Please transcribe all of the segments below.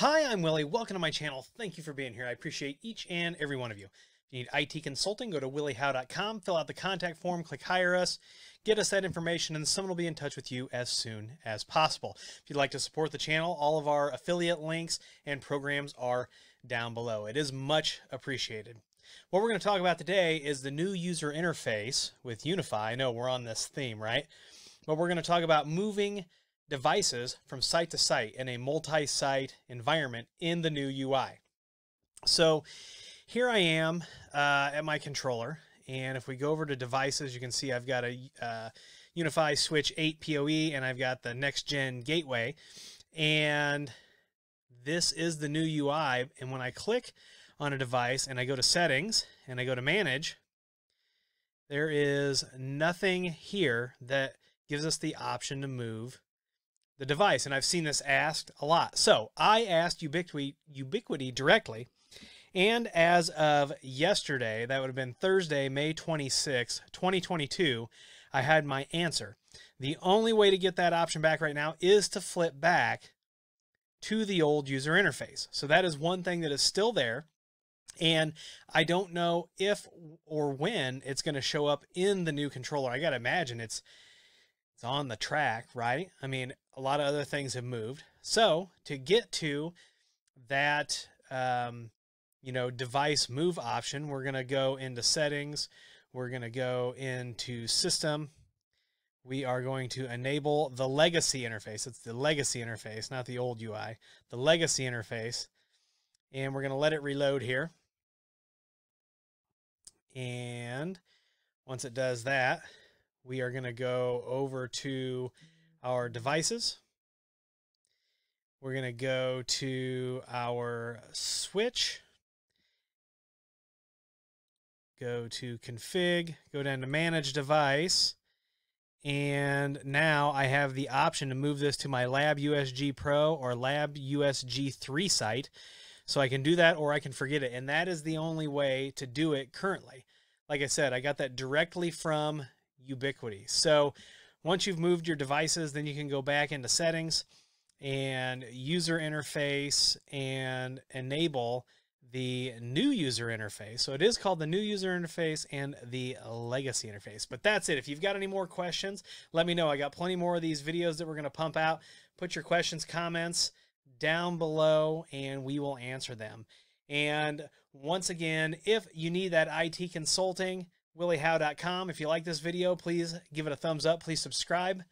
Hi, I'm Willie. Welcome to my channel. Thank you for being here. I appreciate each and every one of you. If you need IT consulting, go to williehowe.com, fill out the contact form, click hire us, get us that information, and someone will be in touch with you as soon as possible. If you'd like to support the channel, all of our affiliate links and programs are down below. It is much appreciated. What we're going to talk about today is the new user interface with UniFi. I know we're on this theme, right? But we're going to talk about moving devices from site to site in a multi-site environment in the new UI. So here I am uh, at my controller. And if we go over to devices, you can see I've got a uh, UniFi Switch 8 PoE and I've got the next gen gateway. And this is the new UI. And when I click on a device and I go to settings and I go to manage, there is nothing here that gives us the option to move the device. And I've seen this asked a lot. So I asked Ubiquity, Ubiquiti directly. And as of yesterday, that would have been Thursday, May 26, 2022, I had my answer. The only way to get that option back right now is to flip back to the old user interface. So that is one thing that is still there. And I don't know if or when it's going to show up in the new controller. I got to imagine it's it's on the track, right? I mean, a lot of other things have moved. So to get to that, um, you know, device move option, we're going to go into settings. We're going to go into system. We are going to enable the legacy interface. It's the legacy interface, not the old UI, the legacy interface. And we're going to let it reload here. And once it does that, we are going to go over to our devices. We're going to go to our switch, go to config, go down to manage device, and now I have the option to move this to my Lab USG Pro or Lab USG 3 site. So I can do that or I can forget it. And that is the only way to do it currently. Like I said, I got that directly from Ubiquiti. So once you've moved your devices, then you can go back into settings and user interface and enable the new user interface. So it is called the new user interface and the legacy interface. But that's it. If you've got any more questions, let me know. I got plenty more of these videos that we're going to pump out. Put your questions, comments down below and we will answer them. And once again, if you need that IT consulting, williehowe.com. If you like this video, please give it a thumbs up. Please subscribe.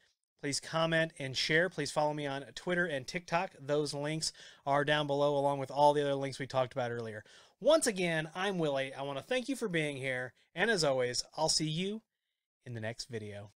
Please comment and share. Please follow me on Twitter and TikTok. Those links are down below, along with all the other links we talked about earlier. Once again, I'm Willie. I want to thank you for being here. And as always, I'll see you in the next video.